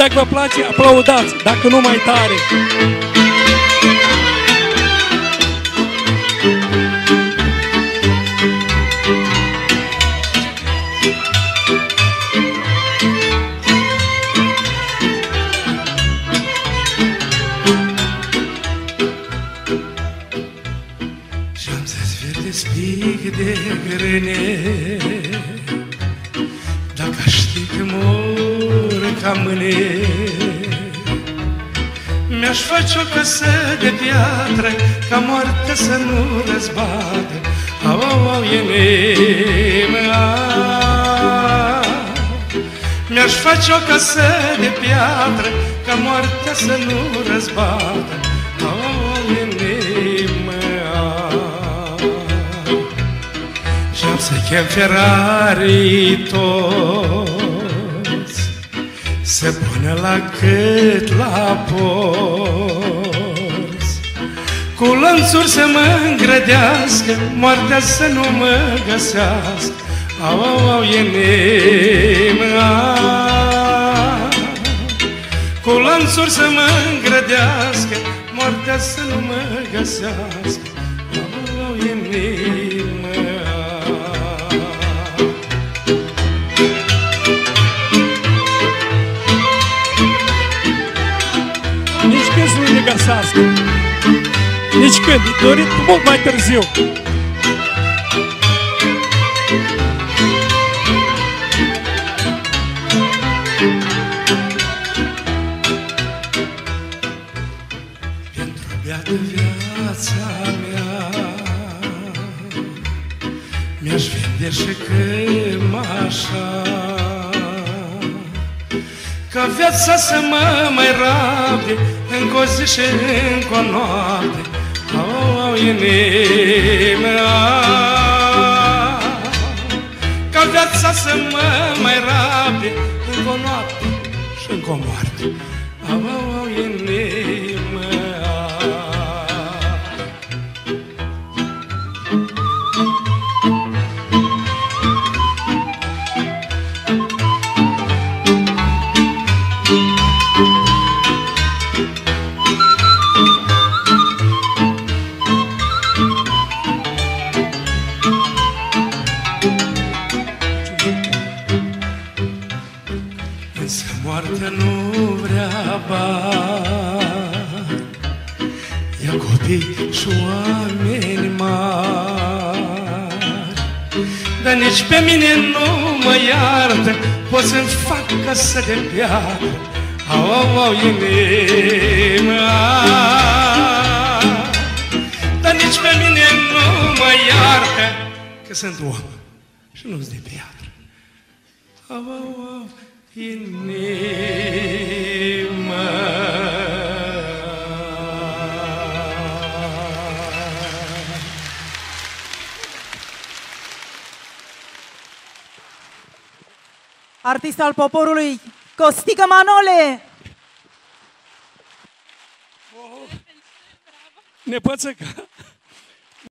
Dacă vă place, aplaudați, dacă nu mai tare. Și-am să-ți verde spic de grâne Dacă aș ști că mor ca mâine Mi-aș face o casă de piatră Ca moartea să nu răzbată Au, au, au, e mea Mi-aș face o casă de piatră Ca moartea să nu răzbată Au, au, și-am să chem Ferrari toți Se pună la cât la porți. Cu lanțuri să mă îngrădească Moartea să nu mă găsească. Au, au, au, e nemea Cu lanțuri să mă îngrădească Moartea să nu mă găsească. Au, au, e Nici când, e dorit mult mai târziu. Pentru beată viața mea Mi-aș vinde și cămașa Ca viața să mă mai rabde Încă o zi și încă o noapte Au, au, e mea Ca viața să mă mai rabde Încă o noapte și încă o moarte. Au, au, au, e mea Însă moartea nu vrea bani Ia copii și oameni mari. Dar nici pe mine nu mă iartă Pot să-mi fac casă de piatră. Au, au, au, e mea Dar nici pe mine nu mă iartă Că sunt om și nu-s de piatră. Au, au, au, inima. Artist al poporului, Costică Manole! Nepățăca.